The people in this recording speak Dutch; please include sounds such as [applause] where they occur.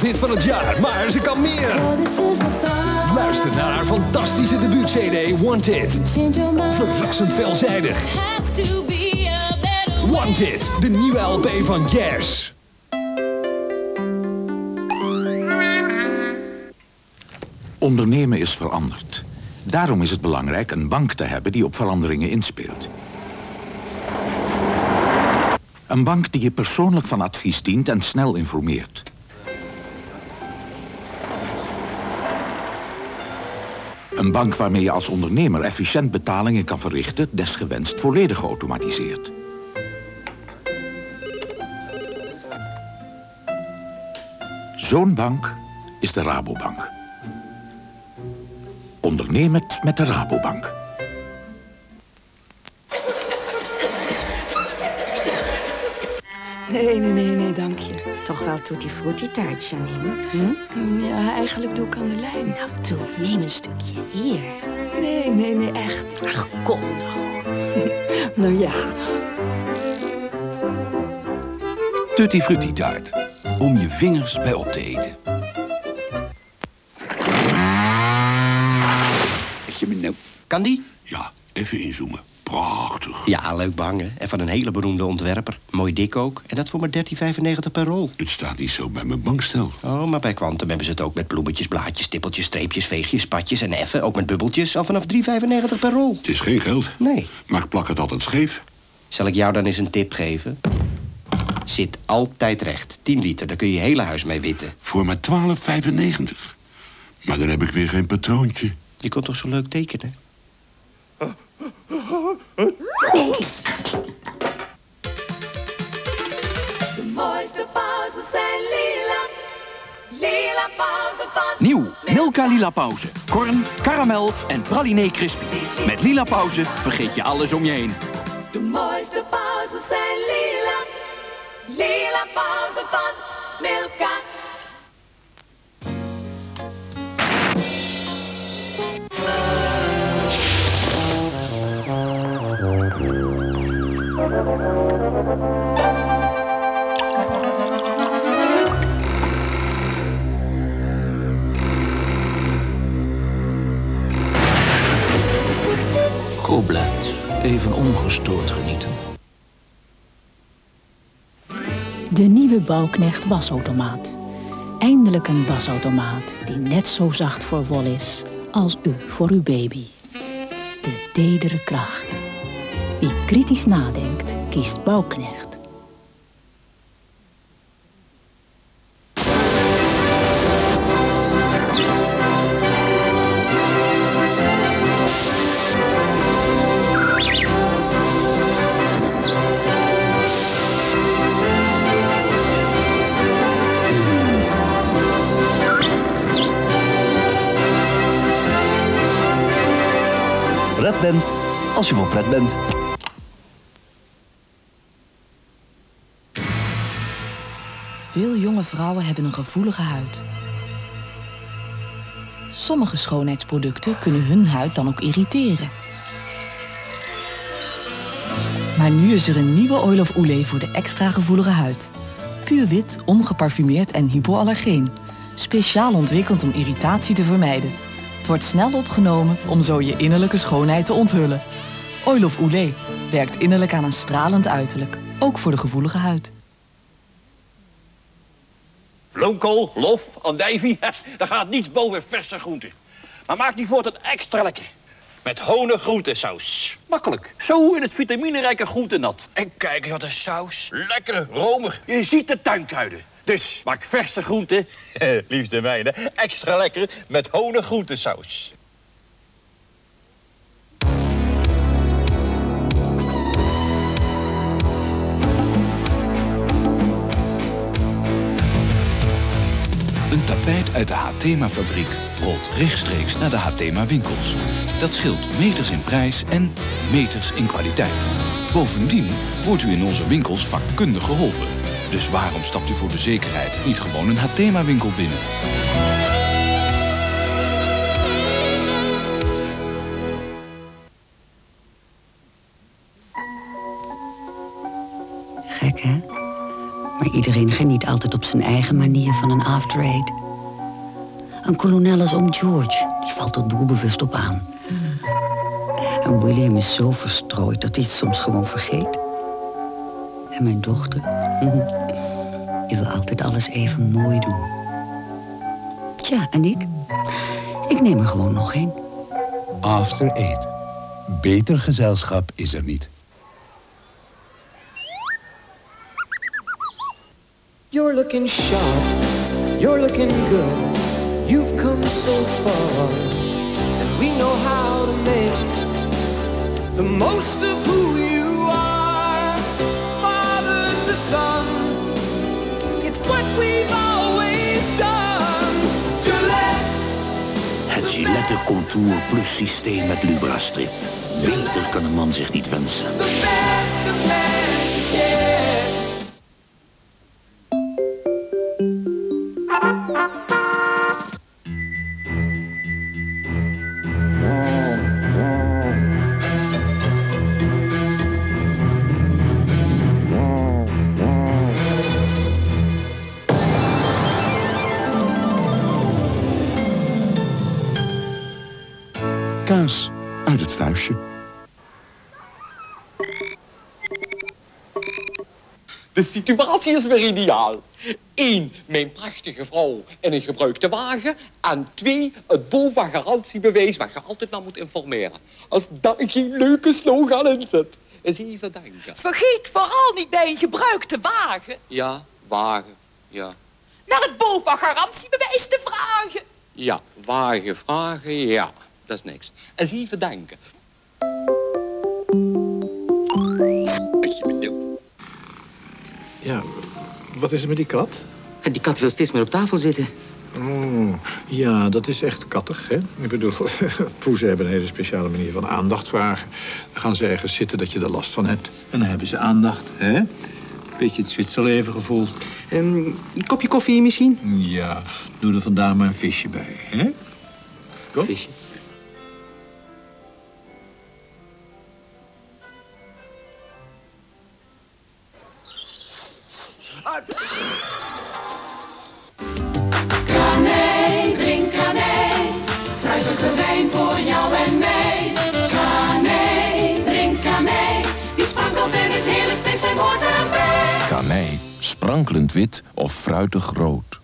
wereldhit van het jaar, maar ze kan meer. Luister naar haar fantastische debuut-cd Wanted. Verrassend veelzijdig. Wanted, de nieuwe LP van Yes. Ondernemen is veranderd. Daarom is het belangrijk een bank te hebben die op veranderingen inspeelt. Een bank die je persoonlijk van advies dient en snel informeert. Een bank waarmee je als ondernemer efficiënt betalingen kan verrichten... desgewenst volledig geautomatiseerd. Zo'n bank is de Rabobank. Onderneem het met de Rabobank. Nee, nee, nee, nee, dank je. Toch wel tutti frutti taart, Janine? Hm? Ja, eigenlijk doe ik aan de lijn. Nou, toe, neem een stukje. Hier. Nee, nee, nee, echt. Ach, kom nou. [laughs] Nou ja. Tutti frutti taart. Om je vingers bij op te eten. Weet je me? Kan die? Ja, even inzoomen. Prachtig. Ja, leuk bangen. En van een hele beroemde ontwerper. Mooi dik ook. En dat voor maar 13,95 per rol. Het staat niet zo bij mijn bankstel. Oh, maar bij Quantum hebben ze het ook met bloemetjes, blaadjes, stippeltjes, streepjes, veegjes, spatjes en effen. Ook met bubbeltjes, al vanaf 3,95 per rol. Het is geen geld. Nee. Maar ik plak het altijd scheef. Zal ik jou dan eens een tip geven? Zit altijd recht. 10 liter, daar kun je je hele huis mee witten. Voor maar 12,95. Maar dan heb ik weer geen patroontje. Je kon toch zo leuk tekenen? De mooiste zijn lila. Lila pauze van... Nieuw, Milka Lila Pauze. Korn, karamel en praline crispy. Met Lila Pauze vergeet je alles om je heen. De mooiste pauze zijn lila. Lila pauze van Milka. Goblet, even ongestoord genieten. De nieuwe Bouwknecht wasautomaat. Eindelijk een wasautomaat die net zo zacht voor wol is als u voor uw baby. De tedere kracht. Wie kritisch nadenkt, kiest Bouwknecht. Pret bent als je voor pret bent. Vrouwen hebben een gevoelige huid. Sommige schoonheidsproducten kunnen hun huid dan ook irriteren. Maar nu is er een nieuwe Oil of Olay voor de extra gevoelige huid. Puur wit, ongeparfumeerd en hypoallergeen. Speciaal ontwikkeld om irritatie te vermijden. Het wordt snel opgenomen om zo je innerlijke schoonheid te onthullen. Oil of Olay werkt innerlijk aan een stralend uiterlijk. Ook voor de gevoelige huid. Bloemkool, lof, andijvie, daar gaat niets boven verse groenten. Maar maak die voortaan extra lekker. Met honig groentesaus. Makkelijk. Zo in het vitaminerijke groentenat. En kijk eens wat een saus. Lekker, romig. Je ziet de tuinkruiden. Dus maak verse groenten, [laughs] liefste meiden, extra lekker met honig groentesaus. Uit de Hatema-fabriek rolt rechtstreeks naar de Hatema-winkels. Dat scheelt meters in prijs en meters in kwaliteit. Bovendien wordt u in onze winkels vakkundig geholpen. Dus waarom stapt u voor de zekerheid niet gewoon een Hatema-winkel binnen? Gek, hè? Maar iedereen geniet altijd op zijn eigen manier van een after. Een kolonel als oom George, die valt er doelbewust op aan. En William is zo verstrooid dat hij het soms gewoon vergeet. En mijn dochter, [laughs] die wil altijd alles even mooi doen. Tja, en ik? Ik neem er gewoon nog een. After Eight. Beter gezelschap is er niet. You're looking sharp, you're looking good. You've come so far, and we know how to make the most of who you are. Father to son, it's what we've always done. Gillette, Het Gillette Contour Plus systeem met Lubrastrip. Beter kan een man zich niet wensen. the best of men, yeah. Kaas uit het vuistje. De situatie is weer ideaal. Eén, mijn prachtige vrouw in een gebruikte wagen. En twee, het BOVA-garantiebewijs waar je altijd naar moet informeren. Als daar geen leuke slogan in zit. Eens even denken. Vergeet vooral niet bij een gebruikte wagen Ja, wagen. Ja. naar het BOVA-garantiebewijs te vragen. Ja, wagen, vragen, ja. Dat is niks. Eens even denken. Ja, wat is er met die kat? Die kat wil steeds meer op tafel zitten. Oh, ja, dat is echt kattig, hè? Ik bedoel, [laughs] poezen hebben een hele speciale manier van aandacht vragen. Dan gaan ze ergens zitten dat je er last van hebt. En dan hebben ze aandacht, hè? Beetje het Zwitserleven gevoel. een kopje koffie misschien? Ja, doe er vandaag maar een visje bij, hè? Kom. Visje. Kanee, drink kanee. Fruitige wijn voor jou en mij. Kanee, drink kanee. Die sprankelt en is heerlijk fris en hoort erbij. Kanij, sprankelend wit of fruitig rood.